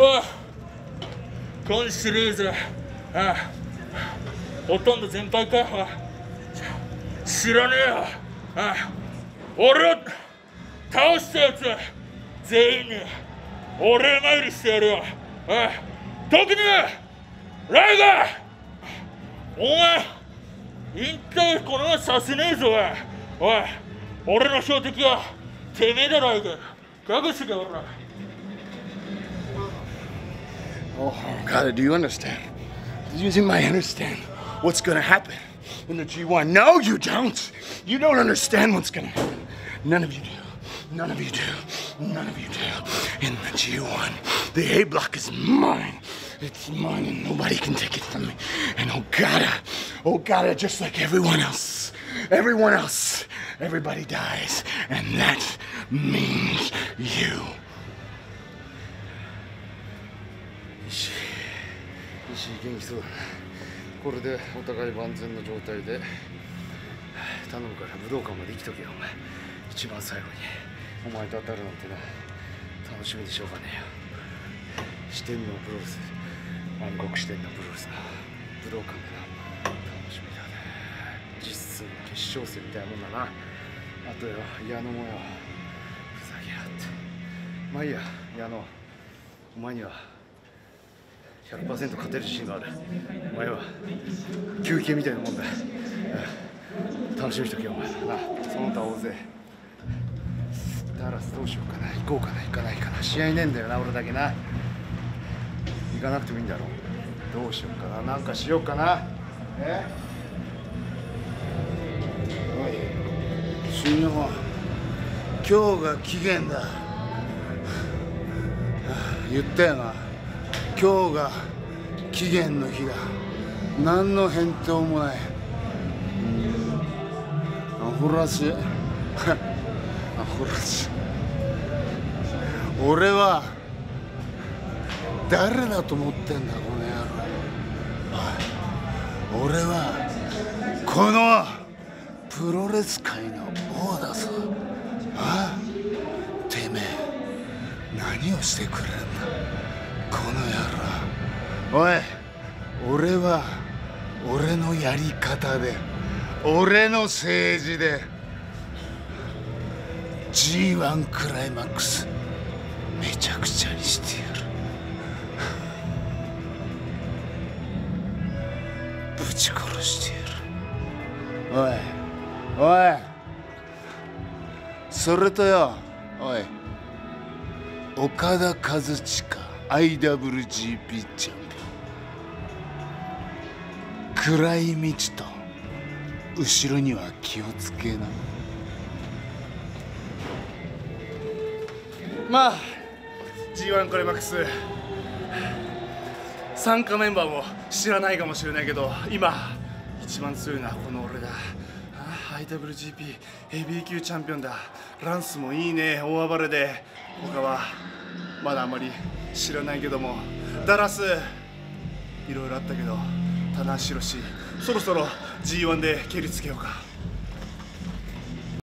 おい今シリーズ。あほとんど全敗か。知らねえよ。あ俺を倒したやつ全員に。お礼参りしてやるよ。おい特にライガー。お前引退このままさせねえぞ。おい。俺の標的は。てめえだろ相手隠してけ俺ら Oh, God, do you understand? You think understand what's gonna happen in the G1? No, you don't. You don't understand what's gonna happen. None of you do. None of you do. None of you do. In the G1, the A block is mine. It's mine, and nobody can take it from me. And oh God, oh Ogata, just like everyone else, everyone else, everybody dies, and that means you. 石井元気そう。だなこれでお互い万全の状態で頼むから武道館まで生きとけよ。お前一番最後に。お前と当たるなんてな。楽しみでしょうがねえよ。四天王プロレス。暗黒四天王プロレスな武道館でな。楽しみだね。実質の決勝戦みたいなもんだな。あとよ矢野もよ。ふざけやがって。まあいいや矢野。お前には100%勝てる自信がある。お前は休憩みたいなもんだ、楽しみにしとけよお前。なその他大勢。ダラスどうしようかな。行こうかな。行かないかな。試合ねえんだよな俺だけな。行かなくてもいいんだろ。うどうしようかな。なんかしようかな。え？おい新日本今日が期限だ。言ったよな。今日が期限の日だ。何の返答もない。アホらしい。アホらしい。俺は誰だと思ってんだこの野郎。俺はこのプロレス界の王だぞ。ああてめえ何をしてくれるんだ。この野郎。おい。俺は俺のやり方で俺の政治で G1 クライマックスめちゃくちゃにしてやる。ぶち殺してやる。おい。おい。それとよ。おい。岡田和親 IWGP チャン暗い道と後ろには気をつけな。まあ G1 クライマックス。参加メンバーも知らないかもしれないけど今一番強いのはこの俺だ。あ IWGP ヘビー級チャンピオンだ。ランスもいいね大暴れで。他はまだあまり知らないけども。ダラスいろいろあったけど。棚橋宏。そろそろ G1 で蹴りつけようか。